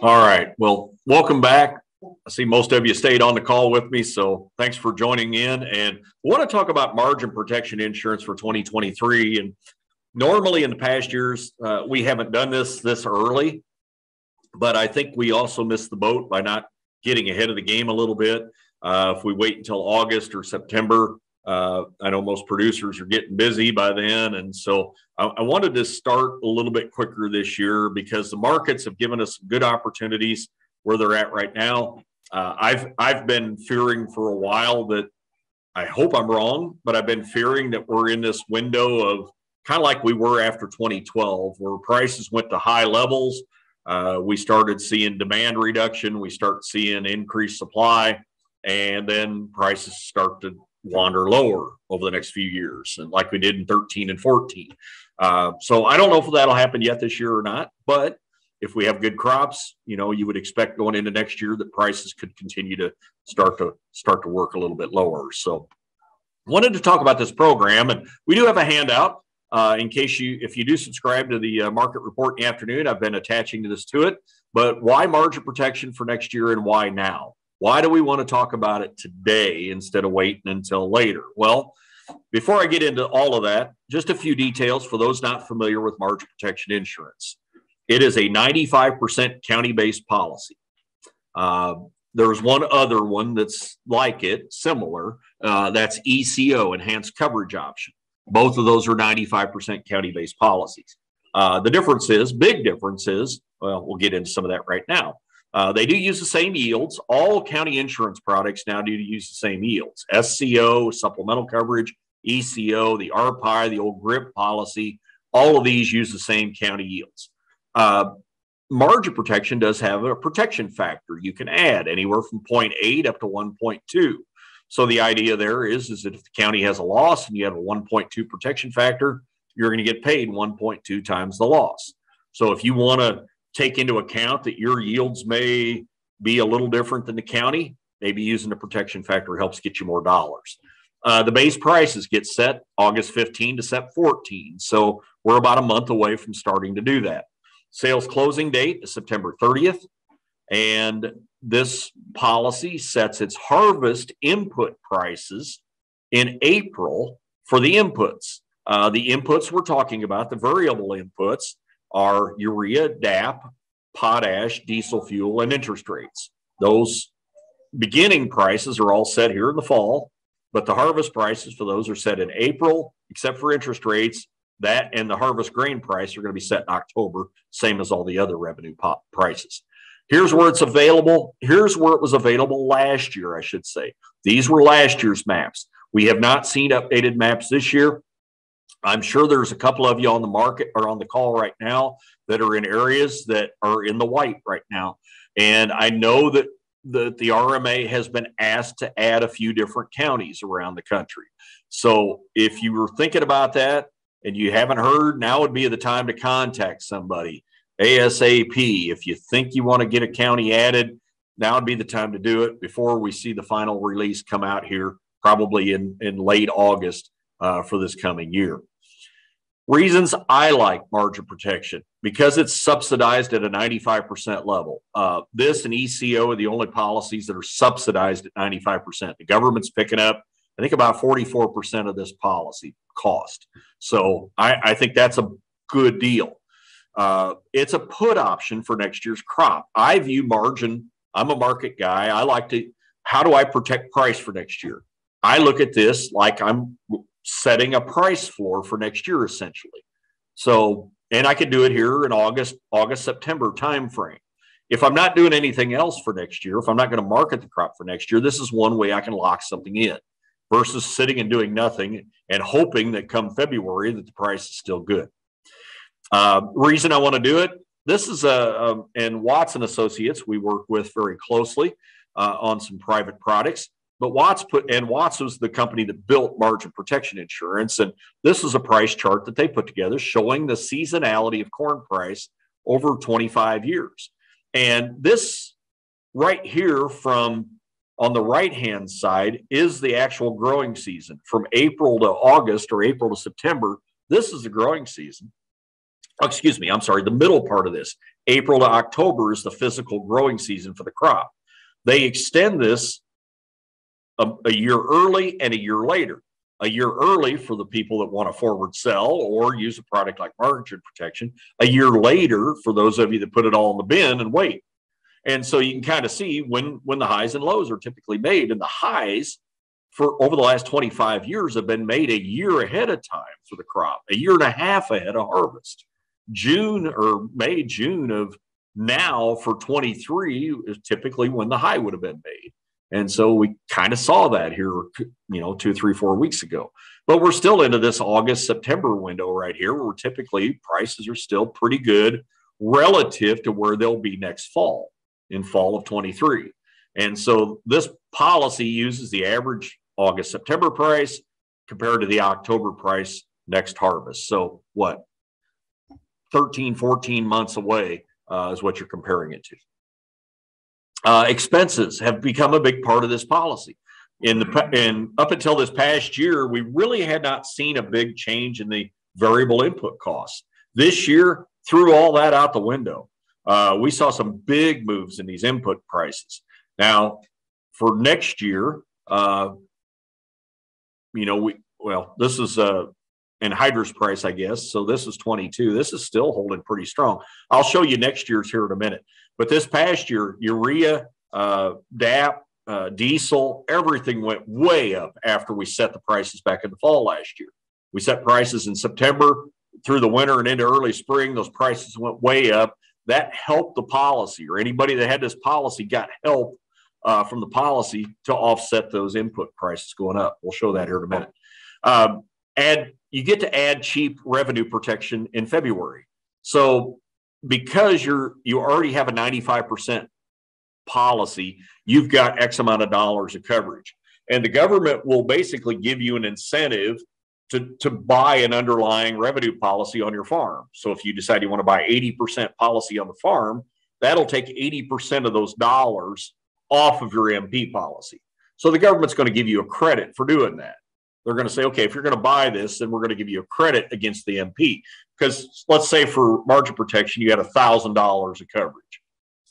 All right. Well, welcome back. I see most of you stayed on the call with me, so thanks for joining in. And we want to talk about margin protection insurance for 2023. And normally in the past years, uh, we haven't done this this early, but I think we also missed the boat by not getting ahead of the game a little bit. Uh, if we wait until August or September, uh, I know most producers are getting busy by then. And so I, I, wanted to start a little bit quicker this year because the markets have given us good opportunities where they're at right now. Uh, I've I've been fearing for a while that I hope I'm wrong, but I've been fearing that we're in this window of kind of like we were after 2012, where prices went to high levels. Uh, we started seeing demand reduction. We start seeing increased supply, and then prices start to wander lower over the next few years, and like we did in 13 and 14. Uh, so I don't know if that'll happen yet this year or not, but if we have good crops, you know, you would expect going into next year that prices could continue to start to start to work a little bit lower. So wanted to talk about this program, and we do have a handout. Uh, in case you, if you do subscribe to the uh, market report in the afternoon, I've been attaching this to it. But why margin protection for next year and why now? Why do we want to talk about it today instead of waiting until later? Well, before I get into all of that, just a few details for those not familiar with margin protection insurance. It is a 95% county based policy. Uh, there's one other one that's like it, similar. Uh, that's ECO, Enhanced Coverage Option. Both of those are 95% county based policies. Uh, the difference is, big difference is, well, we'll get into some of that right now. Uh, they do use the same yields. All county insurance products now do use the same yields. SCO, supplemental coverage, ECO, the RPI, the old GRIP policy, all of these use the same county yields. Uh, margin protection does have a protection factor you can add anywhere from 0.8 up to 1.2. So the idea there is, is that if the county has a loss and you have a 1.2 protection factor, you're going to get paid 1.2 times the loss. So if you want to take into account that your yields may be a little different than the county, maybe using the protection factor helps get you more dollars. Uh, the base prices get set August 15 to set 14. So we're about a month away from starting to do that. Sales closing date is September 30th. And this policy sets its harvest input prices in April for the inputs. Uh, the inputs we're talking about, the variable inputs, are urea, DAP, potash, diesel fuel, and interest rates. Those beginning prices are all set here in the fall, but the harvest prices for those are set in April, except for interest rates. That and the harvest grain price are going to be set in October, same as all the other revenue prices. Here's where it's available. Here's where it was available last year, I should say. These were last year's maps. We have not seen updated maps this year. I'm sure there's a couple of you on the market or on the call right now that are in areas that are in the white right now. And I know that the, the RMA has been asked to add a few different counties around the country. So if you were thinking about that and you haven't heard, now would be the time to contact somebody ASAP. If you think you want to get a county added, now would be the time to do it before we see the final release come out here, probably in, in late August uh, for this coming year. Reasons I like margin protection because it's subsidized at a 95% level. Uh, this and ECO are the only policies that are subsidized at 95%. The government's picking up, I think, about 44% of this policy cost. So I, I think that's a good deal. Uh, it's a put option for next year's crop. I view margin, I'm a market guy. I like to, how do I protect price for next year? I look at this like I'm setting a price floor for next year essentially. So, and I could do it here in August, August, September timeframe. If I'm not doing anything else for next year, if I'm not going to market the crop for next year, this is one way I can lock something in versus sitting and doing nothing and hoping that come February that the price is still good. Uh, reason I want to do it, this is a, a and Watts and Associates we work with very closely uh, on some private products. But Watts put, and Watts was the company that built margin protection insurance. And this is a price chart that they put together showing the seasonality of corn price over 25 years. And this right here from on the right hand side is the actual growing season from April to August or April to September. This is the growing season. oh, excuse me, I'm sorry, the middle part of this. April to October is the physical growing season for the crop. They extend this a, a year early and a year later. A year early for the people that want to forward sell or use a product like margin protection. A year later for those of you that put it all in the bin and wait. And so you can kind of see when when the highs and lows are typically made. And the highs for over the last 25 years have been made a year ahead of time for the crop, a year and a half ahead of harvest. June or May, June of now for 23 is typically when the high would have been made. And so we kind of saw that here, you know, two, three, four weeks ago. But we're still into this August, September window right here where typically prices are still pretty good relative to where they'll be next fall in fall of 23. And so this policy uses the average August, September price compared to the October price next harvest. So what? 13, 14 months away uh, is what you're comparing it to. Uh, expenses have become a big part of this policy. In the in up until this past year, we really had not seen a big change in the variable input costs. This year, threw all that out the window. Uh, we saw some big moves in these input prices. Now, for next year, uh, you know, we well, this is uh, anhydrous price, I guess. So this is 22. This is still holding pretty strong. I'll show you next year's here in a minute. But this past year, urea, uh, DAP, uh, diesel, everything went way up after we set the prices back in the fall last year. We set prices in September through the winter and into early spring. Those prices went way up. That helped the policy, or anybody that had this policy got help uh, from the policy to offset those input prices going up. We'll show that here in a minute. Um, you get to add cheap revenue protection in February. So because you're you already have a 95% policy, you've got X amount of dollars of coverage. And the government will basically give you an incentive to, to buy an underlying revenue policy on your farm. So if you decide you want to buy 80% policy on the farm, that'll take 80% of those dollars off of your MP policy. So the government's going to give you a credit for doing that they're going to say, okay, if you're going to buy this, then we're going to give you a credit against the MP. Because let's say for margin protection, you had $1,000 of coverage.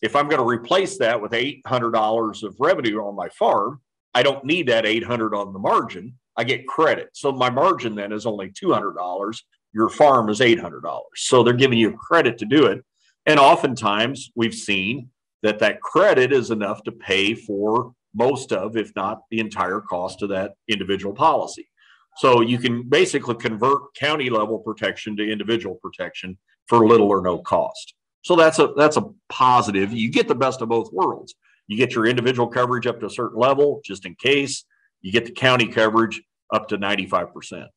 If I'm going to replace that with $800 of revenue on my farm, I don't need that 800 on the margin. I get credit. So my margin then is only $200. Your farm is $800. So they're giving you credit to do it. And oftentimes we've seen that that credit is enough to pay for most of, if not the entire cost of that individual policy. So you can basically convert county level protection to individual protection for little or no cost. So that's a that's a positive. You get the best of both worlds. You get your individual coverage up to a certain level, just in case. You get the county coverage up to 95%.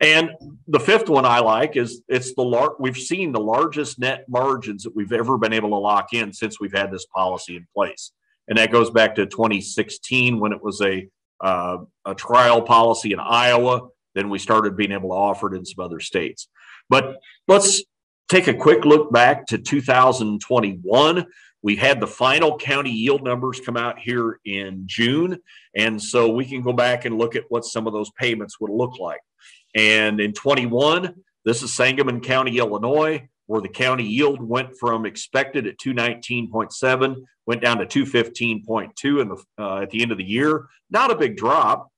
And the fifth one I like is it's the lar- we've seen the largest net margins that we've ever been able to lock in since we've had this policy in place and that goes back to 2016 when it was a uh, a trial policy in Iowa. Then we started being able to offer it in some other states. But let's take a quick look back to 2021. We had the final county yield numbers come out here in June. And so we can go back and look at what some of those payments would look like. And in 21, this is Sangamon County, Illinois where the county yield went from expected at 219.7 went down to 215.2 in the, uh, at the end of the year. Not a big drop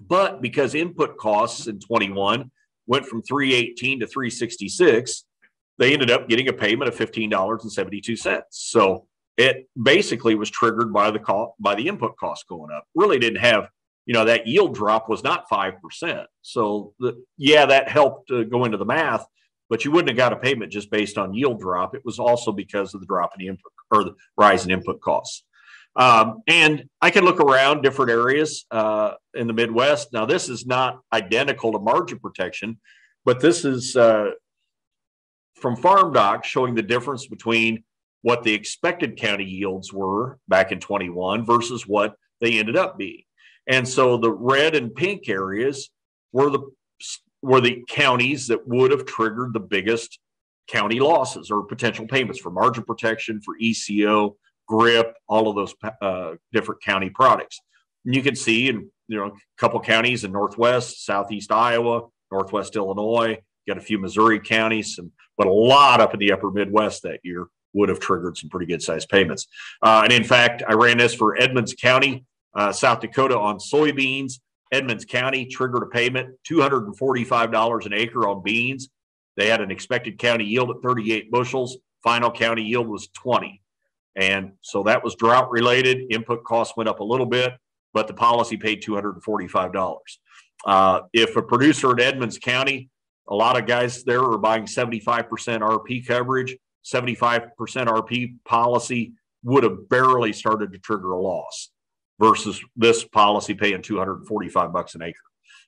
but because input costs in 21 went from 318 to 366 they ended up getting a payment of $15.72 so it basically was triggered by the cost by the input costs going up. Really didn't have you know that yield drop was not 5% so the, yeah that helped uh, go into the math but you wouldn't have got a payment just based on yield drop. It was also because of the drop in the input or the rise in input costs. Um, and I can look around different areas uh, in the Midwest. Now, this is not identical to margin protection, but this is uh, from Farm Doc showing the difference between what the expected county yields were back in 21 versus what they ended up being. And so the red and pink areas were the were the counties that would have triggered the biggest county losses or potential payments for margin protection, for ECO, GRIP, all of those uh, different county products. And you can see in you know a couple counties in Northwest, Southeast Iowa, Northwest Illinois, got a few Missouri counties, and, but a lot up in the upper Midwest that year would have triggered some pretty good sized payments. Uh, and in fact, I ran this for Edmunds County, uh, South Dakota on soybeans. Edmunds County triggered a payment, $245 an acre on beans. They had an expected county yield at 38 bushels. Final county yield was 20. And so that was drought related. Input costs went up a little bit, but the policy paid $245. Uh, if a producer in Edmunds County, a lot of guys there are buying 75% RP coverage, 75% RP policy would have barely started to trigger a loss versus this policy paying 245 bucks an acre.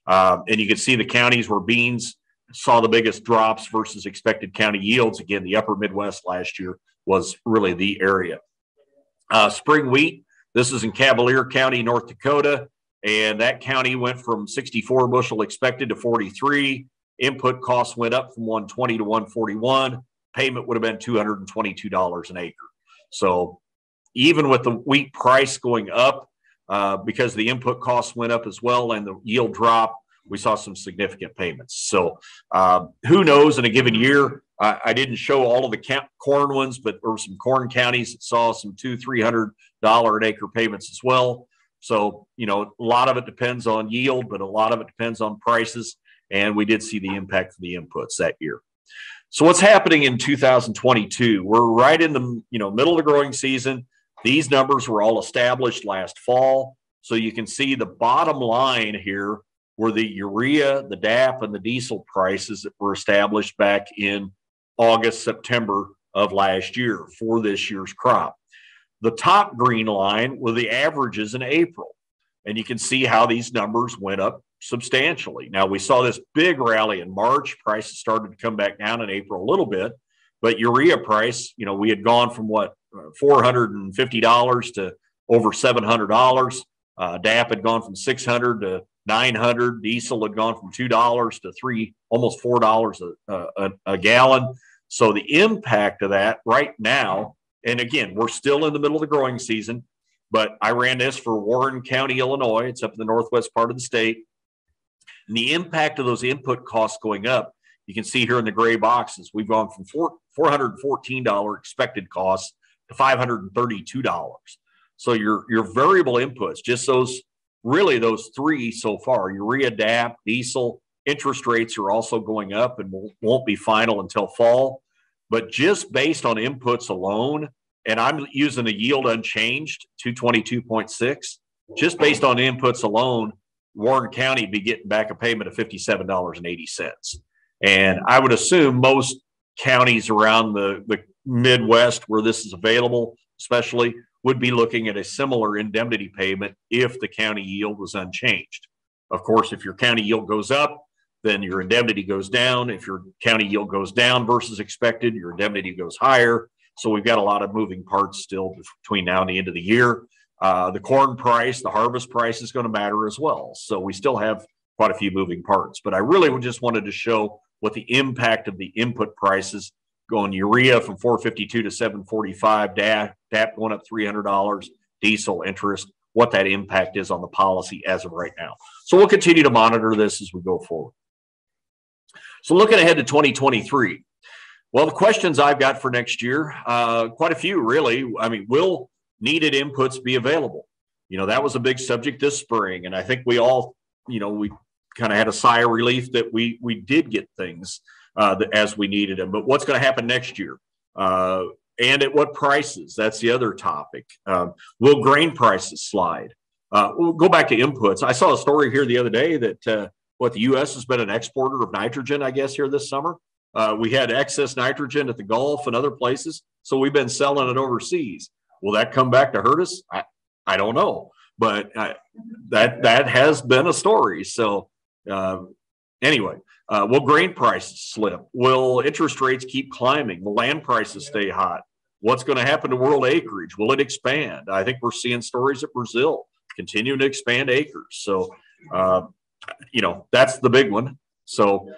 Um, and you can see the counties where beans saw the biggest drops versus expected county yields. Again, the upper Midwest last year was really the area. Uh, spring wheat, this is in Cavalier County, North Dakota, and that county went from 64 bushel expected to 43. Input costs went up from 120 to 141. Payment would have been $222 an acre. So even with the wheat price going up, uh, because the input costs went up as well and the yield drop, we saw some significant payments. So uh, who knows in a given year? I, I didn't show all of the corn ones, but there were some corn counties that saw some two, three hundred dollar an acre payments as well. So you know, a lot of it depends on yield, but a lot of it depends on prices. And we did see the impact of the inputs that year. So what's happening in 2022? We're right in the you know middle of the growing season. These numbers were all established last fall. So you can see the bottom line here were the urea, the DAP, and the diesel prices that were established back in August, September of last year for this year's crop. The top green line were the averages in April. And you can see how these numbers went up substantially. Now, we saw this big rally in March. Prices started to come back down in April a little bit. But urea price, you know, we had gone from what, $450 to over $700. Uh, DAP had gone from 600 to 900. Diesel had gone from $2 to three, almost $4 a, a, a gallon. So the impact of that right now, and again, we're still in the middle of the growing season, but I ran this for Warren County, Illinois. It's up in the northwest part of the state. And the impact of those input costs going up, you can see here in the gray boxes, we've gone from four, $414 expected costs to $532. So your, your variable inputs, just those really those three so far urea, DAP, diesel, interest rates are also going up and won't be final until fall. But just based on inputs alone, and I'm using a yield unchanged, 222.6, just based on inputs alone, Warren County be getting back a payment of $57.80. And I would assume most counties around the, the Midwest where this is available, especially, would be looking at a similar indemnity payment if the county yield was unchanged. Of course, if your county yield goes up, then your indemnity goes down. If your county yield goes down versus expected, your indemnity goes higher. So we've got a lot of moving parts still between now and the end of the year. Uh, the corn price, the harvest price is going to matter as well. So we still have quite a few moving parts. But I really just wanted to show what the impact of the input prices going urea from 452 to 745, DAP, DAP going up $300, diesel interest, what that impact is on the policy as of right now. So we'll continue to monitor this as we go forward. So looking ahead to 2023, well, the questions I've got for next year, uh, quite a few really. I mean, will needed inputs be available? You know, that was a big subject this spring, and I think we all, you know, we kind of had a sigh of relief that we we did get things uh, as we needed them. But what's going to happen next year? Uh, and at what prices? That's the other topic. Um, will grain prices slide? Uh, we'll go back to inputs. I saw a story here the other day that uh, what the U.S. has been an exporter of nitrogen, I guess, here this summer. Uh, we had excess nitrogen at the Gulf and other places, so we've been selling it overseas. Will that come back to hurt us? I, I don't know, but uh, that that has been a story. So anyway, uh, will grain prices slip? Will interest rates keep climbing? Will land prices stay hot? What's going to happen to world acreage? Will it expand? I think we're seeing stories of Brazil continuing to expand acres. So, uh, you know, that's the big one. So,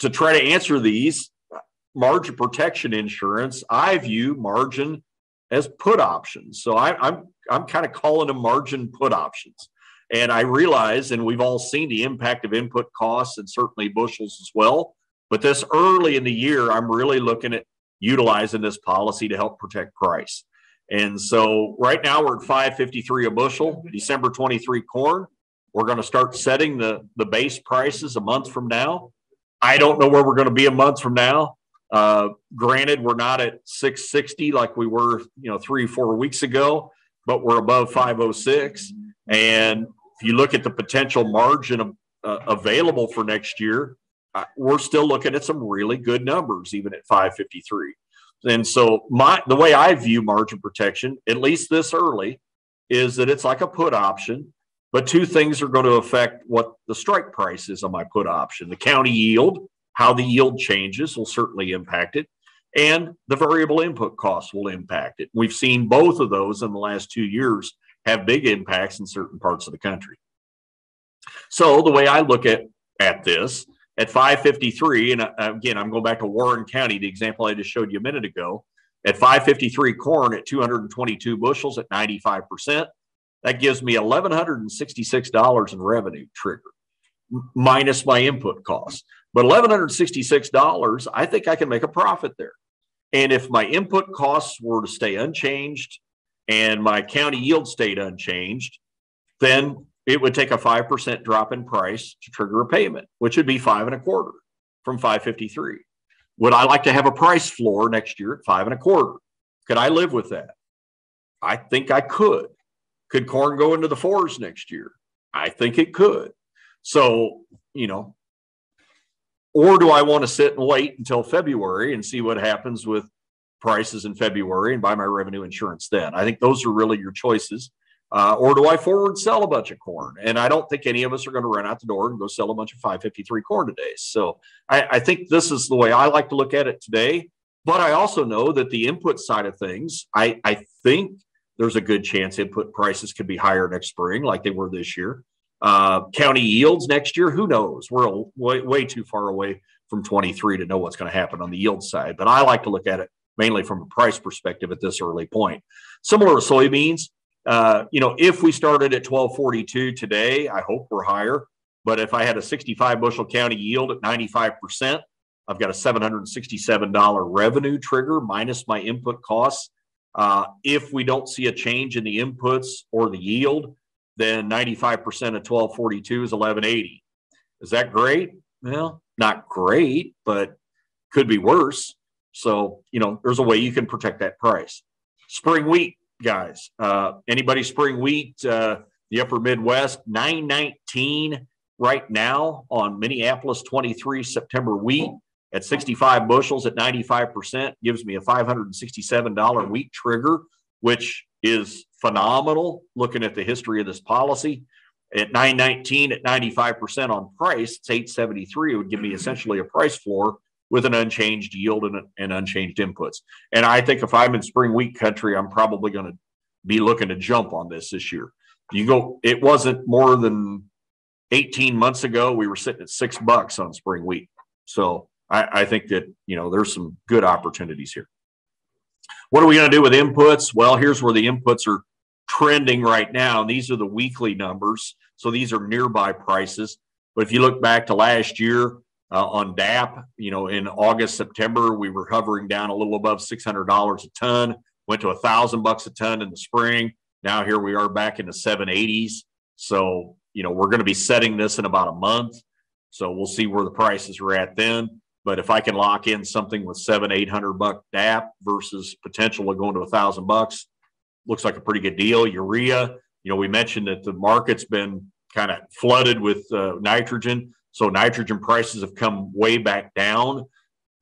to try to answer these, margin protection insurance, I view margin as put options. So I, I'm I'm kind of calling them margin put options. And I realize, and we've all seen the impact of input costs and certainly bushels as well. But this early in the year, I'm really looking at utilizing this policy to help protect price. And so right now we're at 553 a bushel, December 23 corn. We're going to start setting the, the base prices a month from now. I don't know where we're going to be a month from now. Uh, granted, we're not at 660 like we were, you know, three, four weeks ago, but we're above 506. And if you look at the potential margin of, uh, available for next year, uh, we're still looking at some really good numbers, even at 553. And so, my the way I view margin protection, at least this early, is that it's like a put option. But two things are going to affect what the strike price is on my put option: the county yield, how the yield changes, will certainly impact it, and the variable input costs will impact it. We've seen both of those in the last two years have big impacts in certain parts of the country. So the way I look at at this at 553, and uh, again, I'm going back to Warren County, the example I just showed you a minute ago. At 553 corn at 222 bushels at 95%, that gives me $1,166 in revenue trigger minus my input costs. But $1,166, I think I can make a profit there. And if my input costs were to stay unchanged and my county yield stayed unchanged, then it would take a 5% drop in price to trigger a payment, which would be five and a quarter from 553. Would I like to have a price floor next year at five and a quarter? Could I live with that? I think I could. Could corn go into the fours next year? I think it could. So, you know, or do I want to sit and wait until February and see what happens with prices in February and buy my revenue insurance then? I think those are really your choices. Uh, or do I forward sell a bunch of corn? And I don't think any of us are going to run out the door and go sell a bunch of 553 corn today. So I, I, think this is the way I like to look at it today. But I also know that the input side of things, I, I think there's a good chance input prices could be higher next spring, like they were this year. Uh, county yields next year, who knows? We're way, way too far away from 23 to know what's going to happen on the yield side. But I like to look at it mainly from a price perspective at this early point. Similar to soybeans, uh, you know, if we started at 1242 today, I hope we're higher. But if I had a 65 bushel county yield at 95%, I've got a $767 revenue trigger minus my input costs. Uh, if we don't see a change in the inputs or the yield, then 95% of 1242 is 1180. Is that great? Well, not great, but could be worse. So, you know, there's a way you can protect that price. Spring wheat, guys. Uh, anybody spring wheat, uh, the upper Midwest, 919 right now on Minneapolis 23 September wheat at 65 bushels at 95% gives me a $567 wheat trigger, which is phenomenal looking at the history of this policy. At 919 at 95% on price, it's 873. It would give me essentially a price floor with an unchanged yield and, and unchanged inputs. And I think if I'm in spring wheat country, I'm probably going to be looking to jump on this this year. You go, it wasn't more than 18 months ago, we were sitting at six bucks on spring wheat. So I, I think that, you know, there's some good opportunities here. What are we going to do with inputs? Well, here's where the inputs are trending right now. These are the weekly numbers. So these are nearby prices. But if you look back to last year, uh, on DAP. You know, in August, September, we were hovering down a little above $600 a ton, went to a thousand bucks a ton in the spring. Now here we are back in the 780s. So, you know, we're going to be setting this in about a month. So we'll see where the prices are at then. But if I can lock in something with seven, eight hundred buck DAP versus potential of going to a thousand bucks, looks like a pretty good deal. Urea, you know, we mentioned that the market's been kind of flooded with uh, nitrogen. So nitrogen prices have come way back down.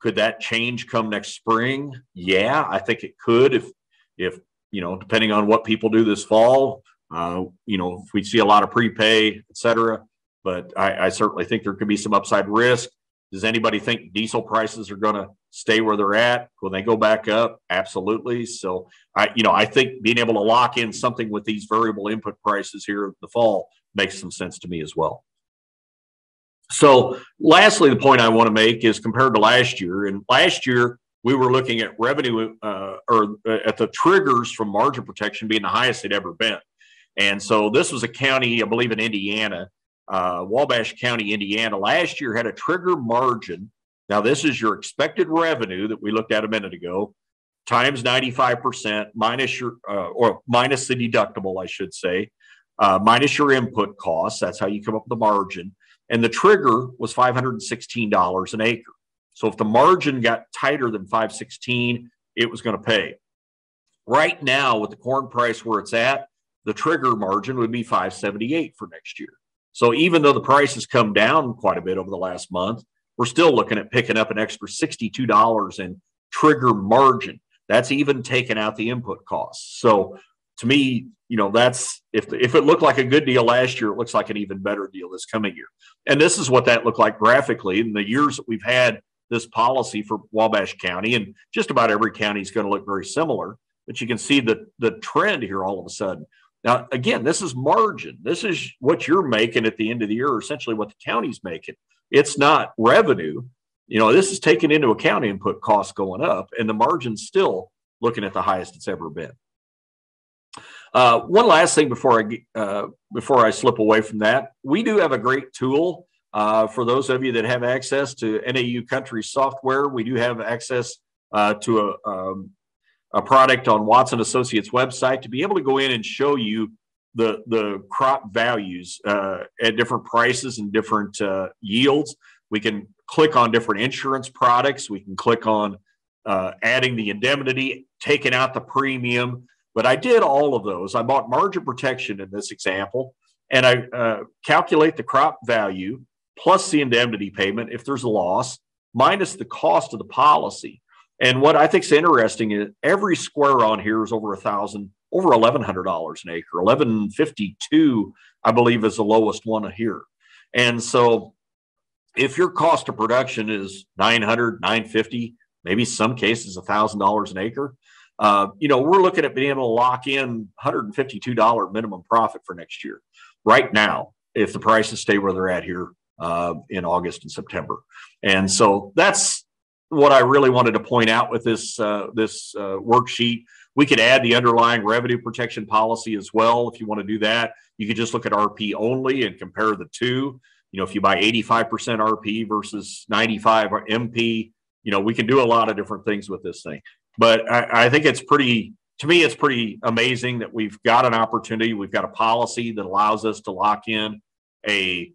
Could that change come next spring? Yeah, I think it could if if you know, depending on what people do this fall, uh, you know, if we see a lot of prepay, et cetera. But I, I certainly think there could be some upside risk. Does anybody think diesel prices are going to stay where they're at? Will they go back up? Absolutely. So I, you know, I think being able to lock in something with these variable input prices here in the fall makes some sense to me as well. So, lastly, the point I want to make is compared to last year, and last year we were looking at revenue uh, or uh, at the triggers from margin protection being the highest it ever been. And so, this was a county, I believe, in Indiana, uh, Wabash County, Indiana, last year had a trigger margin Now, this is your expected revenue that we looked at a minute ago, times 95% minus your, uh, or minus the deductible, I should say, uh, minus your input costs. That's how you come up with the margin. And the trigger was $516 an acre. So if the margin got tighter than 516, it was going to pay. Right now, with the corn price where it's at, the trigger margin would be 578 for next year. So even though the price has come down quite a bit over the last month, we're still looking at picking up an extra $62 in trigger margin. That's even taking out the input costs. So to me, you know, that's if if it looked like a good deal last year, it looks like an even better deal this coming year. And this is what that looked like graphically in the years that we've had this policy for Wabash County, and just about every county is going to look very similar. But you can see the the trend here all of a sudden. Now, again, this is margin. This is what you're making at the end of the year, essentially what the county's making. It's not revenue. You know, this is taking into account input costs going up, and the margin's still looking at the highest it's ever been. Uh, one last thing before I uh, before I slip away from that, we do have a great tool uh, for those of you that have access to NAU Country software. We do have access uh, to a, um, a product on Watts and Associates website to be able to go in and show you the the crop values uh, at different prices and different uh, yields. We can click on different insurance products. We can click on adding the indemnity, taking out the premium. But I did all of those. I bought margin protection in this example, and I uh, calculate the crop value plus the indemnity payment if there's a loss, minus the cost of the policy. And what I think is interesting is every square on here is over a thousand over $1,100 an acre. 1152, I believe, is the lowest one here. And so if your cost of production is 900, 950, maybe some cases a $1,000 an acre, uh, you know, we're looking at being able to lock in $152 minimum profit for next year right now if the prices stay where they're at here uh, in August and September. And so that's what I really wanted to point out with this uh, this uh, worksheet. We could add the underlying revenue protection policy as well if you want to do that. You could just look at RP only and compare the two. You know, if you buy 85% RP versus 95 MP, you know, we can do a lot of different things with this thing. But I, I think it's pretty, to me, it's pretty amazing that we've got an opportunity. We've got a policy that allows us to lock in a,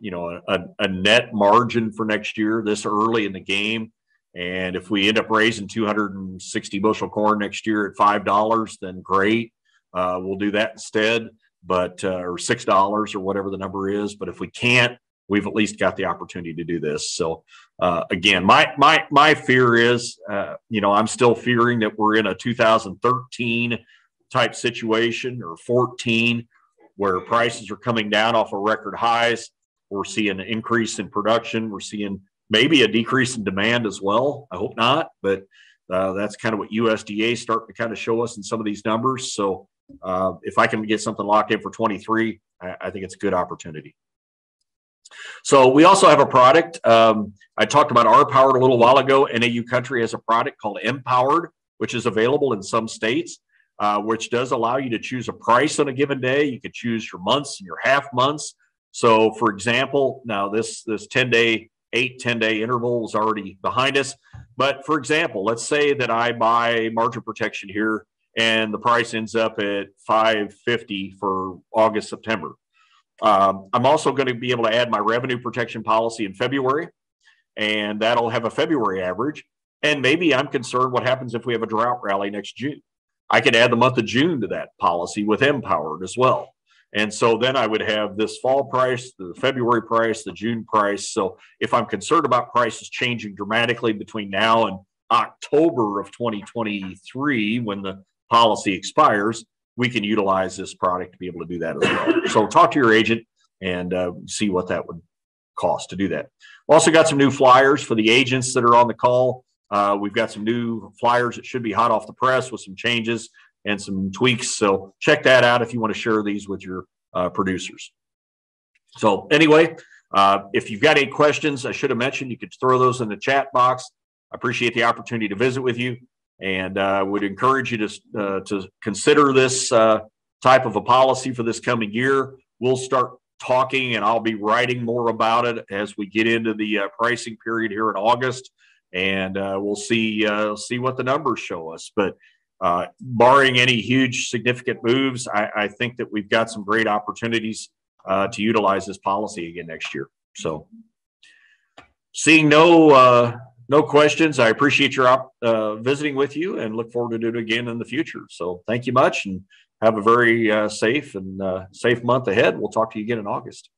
you know, a, a net margin for next year this early in the game and if we end up raising 260 bushel corn next year at five dollars, then great. Uh, we'll do that instead, but uh, or six dollars or whatever the number is. But if we can't, we've at least got the opportunity to do this. So uh, again, my my my fear is, uh, you know, I'm still fearing that we're in a 2013 type situation or 14 where prices are coming down off of record highs. We're seeing an increase in production. We're seeing maybe a decrease in demand as well. I hope not, but uh, that's kind of what USDA starting to kind of show us in some of these numbers. So uh, if I can get something locked in for 23, I, I, think it's a good opportunity. So we also have a product. Um, I talked about R Powered a little while ago. NAU Country has a product called Empowered, which is available in some states, uh, which does allow you to choose a price on a given day. You can choose your months and your half months. So, for example, now this this 10 day eight, 10 day interval is already behind us. But for example, let's say that I buy margin protection here and the price ends up at 550 for August, September. Um, I'm also going to be able to add my revenue protection policy in February, and that'll have a February average. And maybe I'm concerned what happens if we have a drought rally next June. I can add the month of June to that policy with Empowered as well. And so then I would have this fall price, the February price, the June price. So if I'm concerned about prices changing dramatically between now and October of 2023, when the policy expires, we can utilize this product to be able to do that as well. So talk to your agent and uh, see what that would cost to do that. We also got some new flyers for the agents that are on the call. Uh, we've got some new flyers that should be hot off the press with some changes and some tweaks. So check that out if you want to share these with your uh, producers. So anyway, uh, if you've got any questions, I should have mentioned you could throw those in the chat box. I appreciate the opportunity to visit with you, and uh, would encourage you to uh, to consider this uh, type of a policy for this coming year. We'll start talking and I'll be writing more about it as we get into the uh, pricing period here in August. And uh, we'll see uh, see what the numbers show us. But barring any huge significant moves, I, I, think that we've got some great opportunities to utilize this policy again next year. So, seeing no no questions, I appreciate your op- visiting with you and look forward to doing it again in the future. So, thank you much and have a very uh, safe and uh, safe month ahead. We'll talk to you again in August.